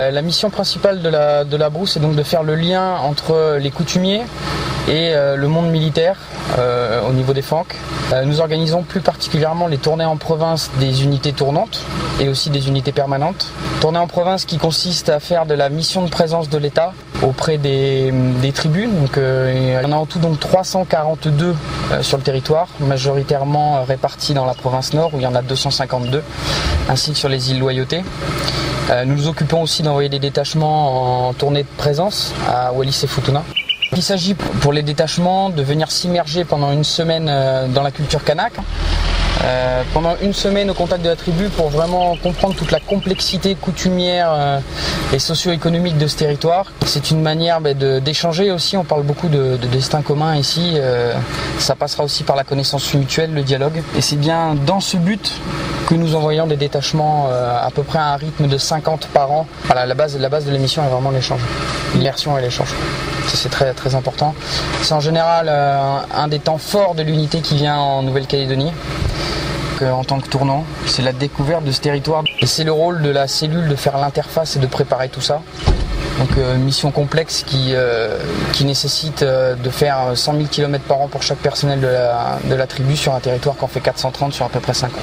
Euh, la mission principale de la, de la brousse est donc de faire le lien entre les coutumiers et euh, le monde militaire euh, au niveau des FANC. nous organisons plus particulièrement les tournées en province des unités tournantes et aussi des unités permanentes. Tournées en province qui consiste à faire de la mission de présence de l'État auprès des, tribunes. Donc, il y en a en tout donc 342 sur le territoire, majoritairement répartis dans la province nord où il y en a 252, ainsi que sur les îles Loyauté. Euh, nous nous occupons aussi d'envoyer des détachements en tournée de présence à Wallis et Futuna. Il s'agit pour les détachements de venir s'immerger pendant une semaine euh, dans la culture kanak. Euh, pendant une semaine au contact de la tribu pour vraiment comprendre toute la complexité coutumière et socio-économique de ce territoire. C'est une manière bah, d'échanger aussi, on parle beaucoup de, de destin commun ici, ça passera aussi par la connaissance mutuelle, le dialogue. Et c'est bien dans ce but que nous envoyons des détachements euh, à peu près à un rythme de 50 par an. Voilà, la base, la base de l'émission est vraiment l'échange, l'immersion et l'échange. C'est très, très important. C'est en général euh, un des temps forts de l'unité qui vient en Nouvelle-Calédonie en tant que tournant. C'est la découverte de ce territoire. Et c'est le rôle de la cellule de faire l'interface et de préparer tout ça. Donc euh, mission complexe qui, qui nécessite de faire 100 000 km par an pour chaque personnel de la, de la tribu sur un territoire qu'on fait 430 sur à peu près 50.